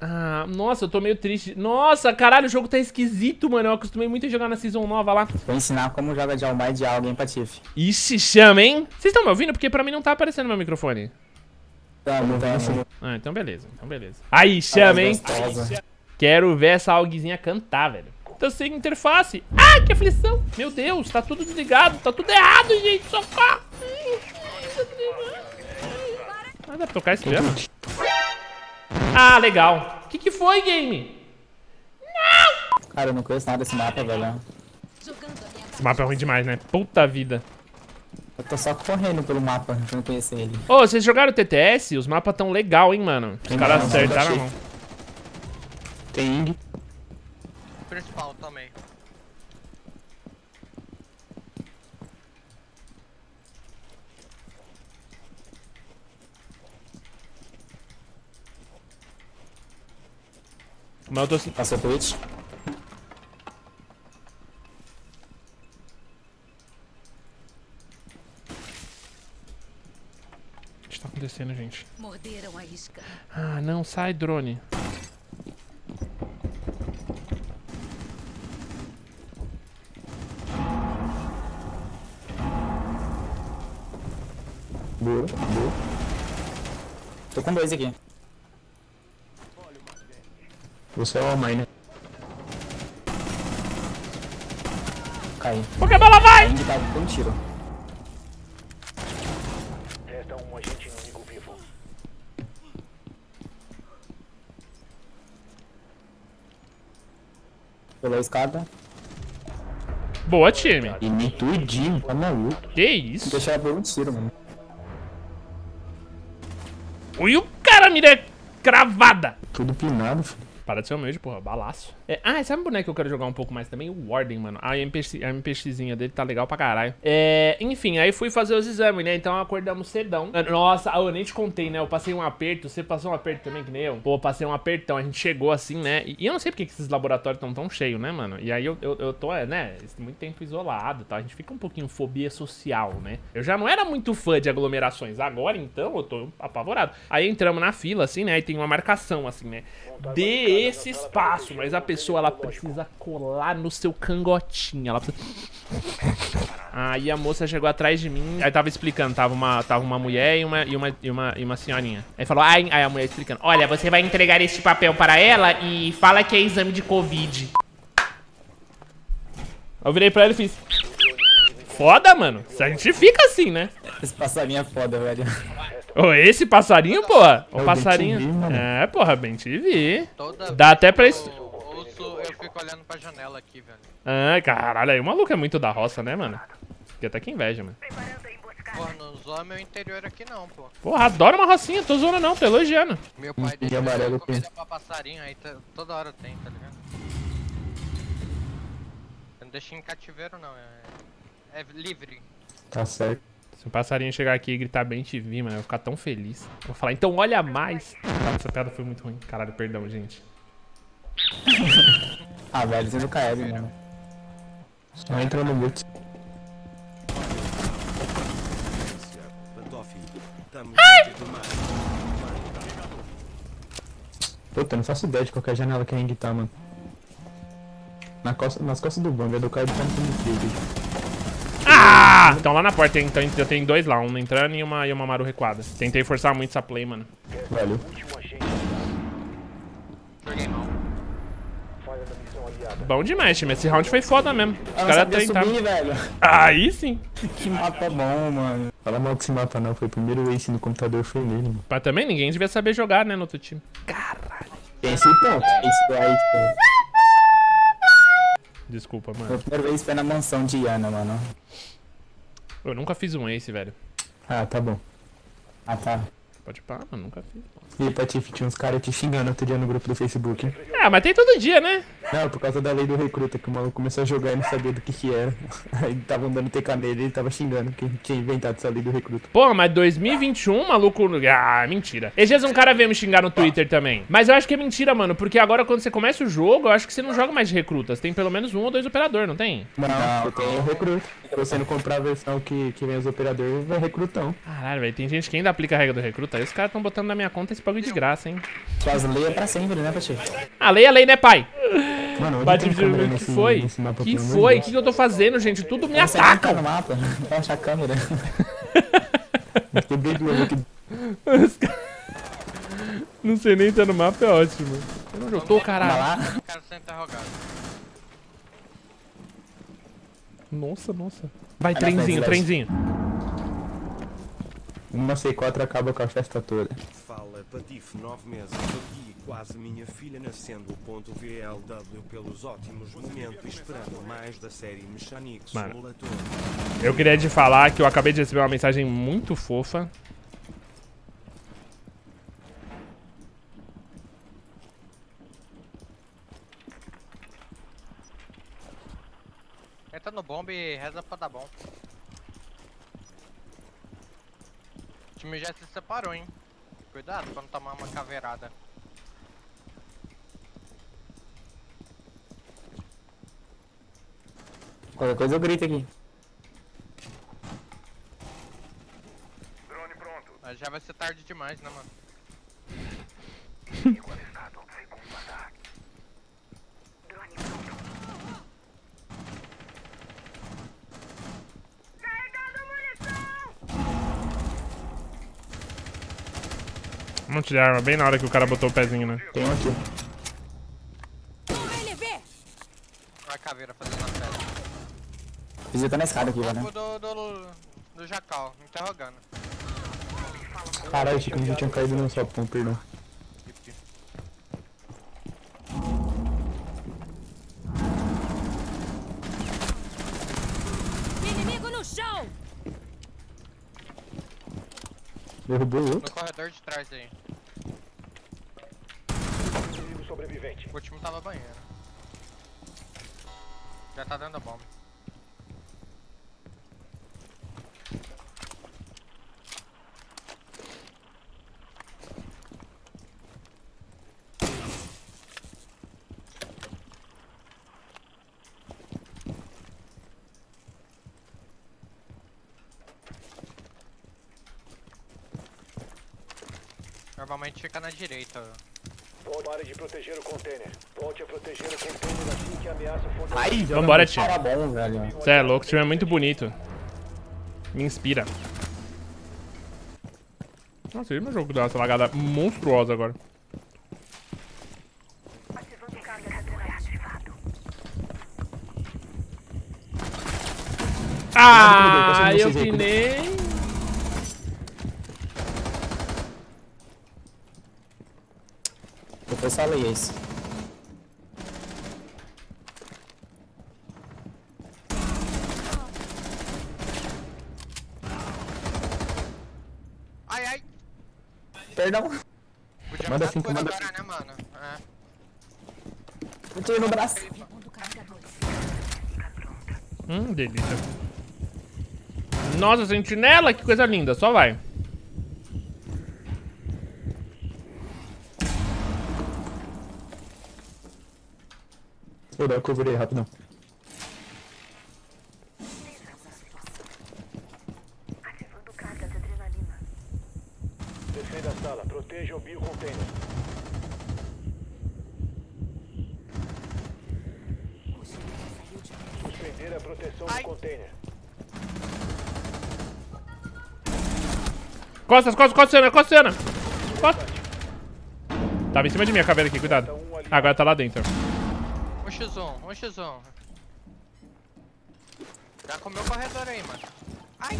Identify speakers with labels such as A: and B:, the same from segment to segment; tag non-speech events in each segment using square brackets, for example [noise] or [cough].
A: Ah, nossa, eu tô meio triste. Nossa, caralho, o jogo tá esquisito, mano. Eu acostumei muito a jogar na Season nova lá.
B: Vou ensinar como joga de Almar de alguém pra Tiff.
A: Ixi, chama, hein? Vocês estão me ouvindo? Porque pra mim não tá aparecendo meu microfone.
B: Tá, não tá.
A: Ah, então beleza, então beleza. Aí, chama, hein?
B: Gostosa.
A: Quero ver essa alguizinha cantar, velho. Tô sem interface. Ah, que aflição. Meu Deus, tá tudo desligado. Tá tudo errado, gente. Socorro. Ah, dá pra tocar esse piano? Ah, legal. O que, que foi, game?
B: Cara, eu não conheço nada desse mapa, velho.
A: Esse mapa é ruim demais, né? Puta vida.
B: Eu tô só correndo pelo mapa pra não conhecer ele.
A: Ô, vocês jogaram TTS? Os mapas tão legal, hein, mano? Os
B: Tem
A: caras
B: não,
A: acertaram a
B: achei.
A: mão.
C: Tem Ing.
D: Principal também.
A: Mas eu tô assim.
B: Passou Twitch.
A: O que tá acontecendo, gente?
E: Morderam a isca.
A: Ah, não, sai, drone.
B: Boa, boa. Tô com dois aqui.
C: Você é o Almar, né?
B: Caí.
A: Pokébola vai!
B: Ainda tá com um tiro. Pulou a escada.
A: Boa, time.
C: E nem tudinho, tá maluco.
A: Que isso?
B: Deixa ela por um tiro, mano.
A: Ui, o cara mira cravada.
C: Tudo pinado, filho.
A: Para de ser humilde, porra. Balaço. É, ah, sabe um boneco que eu quero jogar um pouco mais também? O Warden, mano. A, MPX, a MPXzinha dele tá legal pra caralho. É, enfim, aí fui fazer os exames, né? Então acordamos cedão. Ah, Nossa, ah, eu nem te contei, né? Eu passei um aperto. Você passou um aperto também, que nem eu? Pô, eu passei um apertão. A gente chegou assim, né? E, e eu não sei porque que esses laboratórios estão tão cheios, né, mano? E aí eu, eu, eu tô, é, né? Muito tempo isolado e tal. A gente fica um pouquinho fobia social, né? Eu já não era muito fã de aglomerações. Agora, então, eu tô apavorado. Aí entramos na fila, assim, né? Aí tem uma marcação, assim, né? Dê esse espaço, mas a pessoa, ela precisa colar no seu cangotinho. Ela precisa... Aí a moça chegou atrás de mim, aí tava explicando, tava uma, tava uma mulher e uma, e, uma, e, uma, e uma senhorinha. Aí falou, aí, aí a mulher explicando, olha, você vai entregar este papel para ela e fala que é exame de Covid. Eu virei pra ela e fiz... Foda, mano. A gente fica assim, né?
B: Esse passarinho é foda, velho.
A: Ô, esse passarinho, porra. O
C: É
A: passarinho. É, porra, bem te vi.
D: Toda
A: Dá até pra
D: vez
A: isso-
D: que Eu ouço, eu fico olhando pra janela aqui, velho.
A: Ah, caralho, aí o maluco é muito da roça, né, mano? Fiquei até que inveja, mano.
D: Porra, nos homens o interior aqui não, pô.
A: Porra, adoro uma rocinha, tô zoando não, tô elogiando.
D: Meu pai
C: de
D: deixa
C: amarelo
D: comida pra passarinho, aí toda hora tem, tá ligado? Eu não deixo em cativeiro não, é, é livre.
C: Tá certo.
A: Se um passarinho chegar aqui e gritar bem te vi, mano, eu vou ficar tão feliz. Vou falar, então olha mais. Essa piada foi muito ruim. Caralho, perdão, gente. [laughs]
B: Ah, velho, você do KL, mano.
C: Só entra no mute. Puta, eu não faço ideia de qualquer janela que a Ing tá, mano. Na costa, nas costas do banco, é do cara do campo de frio.
A: Ah! Estão lá na porta? Então eu tenho dois lá, um entrando e uma, e uma Maru recuada. Tentei forçar muito essa play, mano.
C: Valeu.
D: Joguei mal.
A: Bom demais, time. Esse round foi foda mesmo. Os
B: não
A: caras tentaram. Aí sim.
B: Que mapa bom, mano.
C: Fala mal desse mapa não, foi o primeiro ace no computador, foi nele, mano.
A: Mas também ninguém devia saber jogar, né, no outro time.
C: Tem esse ponto.
B: Esse daí, tipo,
A: Desculpa,
B: a
A: mano.
B: primeira vez foi na mansão de Ana, mano.
A: Eu nunca fiz um ace, velho.
C: Ah, tá bom.
B: Ah, tá.
A: Pode pá, mano, nunca fiz.
C: E Patife, tinha uns caras te xingando outro dia no grupo do Facebook.
A: Ah, mas tem todo dia, né?
C: Não, por causa da lei do recruta, que o maluco começou a jogar e não sabia do que que era. [laughs] Aí estavam dando TK nele e ele tava xingando quem tinha inventado essa lei do recruta.
A: Porra, mas 2021, maluco. Ah, mentira. Esses dias um cara veio me xingar no Twitter também. Mas eu acho que é mentira, mano. Porque agora quando você começa o jogo, eu acho que você não joga mais de recrutas. Tem pelo menos um ou dois operador, não tem?
C: Não, não tem o recruta. Se você não comprar a versão que, que vem os operadores, vai recrutão.
A: Caralho, velho. Tem gente que ainda aplica a regra do recruta. Aí os caras tão botando na minha conta esse bagulho de graça, hein?
B: Suas leis é pra sempre, né, Pati?
A: Ah, lei é lei, né, pai?
C: Mano,
A: Bate
C: tem
A: de o que foi?
C: nesse mapa,
A: que foi? O que, que eu tô fazendo, gente? Tudo me
B: Você tá
A: ataca.
B: no mapa, a câmera.
C: Quebrei de novo aqui.
A: Não sei nem tá [laughs] [laughs] no mapa, é ótimo. Eu tô,
B: Vai
A: caralho?
D: interrogado.
A: Nossa, nossa. Vai, trenzinho, trenzinho.
C: Uma C4 acaba com a festa toda.
E: Fala Patife, nove meses aqui, quase minha filha nascendo. Ponto VLW pelos ótimos momentos, esperando mais da série Mechanic
A: Mano.
E: Simulator.
A: Eu queria te falar que eu acabei de receber uma mensagem muito fofa.
D: Entra no bomba e reza pra dar bom. O time já se separou, hein? Cuidado pra não tomar uma caveirada.
B: Qualquer coisa eu grito aqui.
D: Mas já vai ser tarde demais, né, mano? [laughs]
A: monte de arma, bem na hora que o cara botou o pezinho, né?
C: Tem um aqui.
D: A caveira fazendo a pedra.
B: Visita na escada aqui, velho.
D: O do, do, do Jacal, interrogando.
C: Caralho, achei que eu já tinha caído no sopão, perdão.
F: Inimigo no chão!
C: Derrubou o
D: No
C: outro.
D: corredor de trás aí. O último tava banheiro. Já tá dando a bomba. Normalmente fica na direita.
G: Pare de proteger o container. Volte a proteger o container assim que a ameaça for
B: Ai,
A: Vambora, tio.
B: Cara bom, velho.
A: Você é louco, o time é muito bonito. Me inspira. Nossa, e meu jogo deu essa lagada monstruosa agora. Ah, eu
C: aí?
B: falei isso.
D: Ai, ai!
B: Perdão.
D: Podia
C: Manda cinco, manda
D: agora, né, mano? É.
B: Eu tirei no braço.
A: Hum, delícia. Nossa, sentinela, que coisa linda. Só vai.
C: Vou dar cover aí, rapidão.
G: Defenda a sala. Proteja o biocontainer. Suspender a proteção
D: Ai.
G: do container.
A: Costas, costas, costas, cena, costas, cena. Costa. Tava em cima de mim a caveira aqui, cuidado. Agora tá lá dentro.
D: Um x1, um x1. Já comeu o corredor aí, mano. Ai!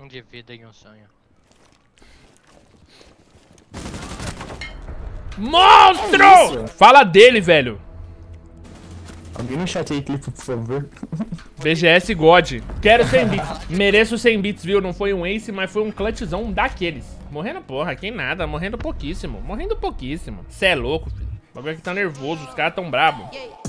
D: Um de vida e um sonho.
A: Monstro! Fala dele, velho.
C: Alguém no chat aí clipe, por favor.
A: BGS God. Quero 100 bits. Mereço 100 bits, viu? Não foi um ace, mas foi um clutchzão daqueles. Morrendo porra, quem nada. Morrendo pouquíssimo. Morrendo pouquíssimo. Cê é louco, filho. O bagulho é aqui tá nervoso, os caras tão brabo.
H: Yeah.